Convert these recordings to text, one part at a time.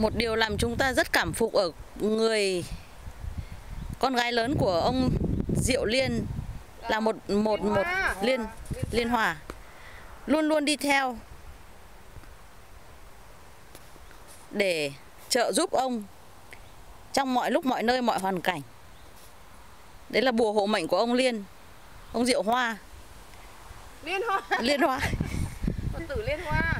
một điều làm chúng ta rất cảm phục ở người con gái lớn của ông Diệu Liên là một một một liên liên hòa. Luôn luôn đi theo để trợ giúp ông trong mọi lúc mọi nơi mọi hoàn cảnh. Đấy là bùa hộ mệnh của ông Liên ông Diệu Hoa. Liên Hoa. Liên Hoa. Phật tử Liên Hoa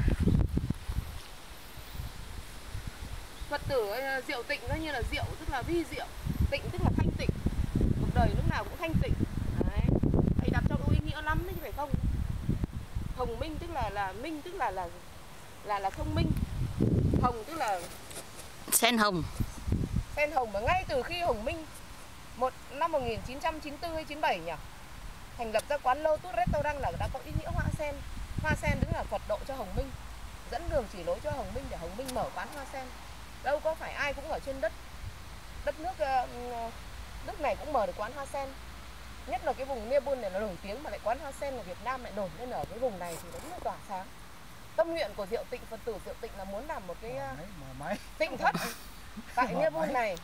Phật tử ờ, diệu tịnh coi như là diệu tức là vi diệu. Tịnh tức là thanh tịnh. Cuộc đời lúc nào cũng thanh tịnh. Đấy. Thầy đặt cho có ý nghĩa lắm đấy chứ phải không? Hồng minh tức là là minh tức là là là là thông minh. Hồng tức là sen hồng. Sen hồng mà ngay từ khi Hồng Minh một năm 1994 hay 97 nhỉ? Thành lập ra quán Lotus Restaurant là đã có ý nghĩa hoa sen. Hoa sen đứng là Phật độ cho Hồng Minh. Dẫn đường chỉ lối cho Hồng Minh để Hồng Minh mở quán hoa sen đâu có phải ai cũng ở trên đất đất nước ờ, nước này cũng mở được quán hoa sen. Nhất là cái vùng Mebun này nó nổi tiếng mà lại quán hoa sen của Việt Nam lại nổi lên ở cái vùng này thì đúng là tỏa sáng. Tâm nguyện của Diệu Tịnh Phật tử Diệu Tịnh là muốn làm một cái ờ, Máy, mở máy. tịnh thất tại Nghĩa Bun này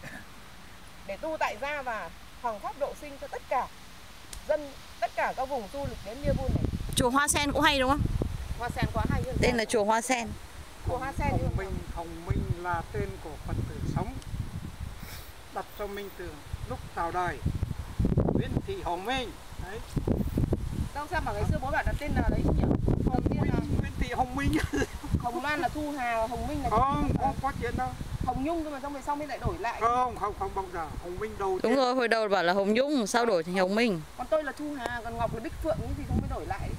để tu tại gia và hoàng pháp độ sinh cho tất cả dân tất cả các vùng du lịch đến Nghĩa Bun này. Chùa Hoa Sen cũng hay đúng không? Hoa sen quá hay tên là chùa Hoa Sen của hoa sen. Hồng nhưng Minh Hồng Minh là tên của Phật tử sống. Đặt cho Minh từ lúc chào đời. Nguyễn Thị Hồng Minh. Đấy. Đâu sao mà ngày xưa bố bạn đặt tên là đấy chứ nhỉ đầu tiên là Nguyễn Thị Hồng Minh. Hồng Loan là Thu Hà Hồng Minh là không không có chuyện đâu. Hồng Nhung cơ mà xong về sau mới lại đổi lại. Không không không bao giờ. Hồng Minh đầu đúng rồi hồi đầu bảo là Hồng Nhung sau đổi thành Hồng Minh. Còn tôi là Thu Hà còn Ngọc là Bích Phượng nhưng thì không mới đổi lại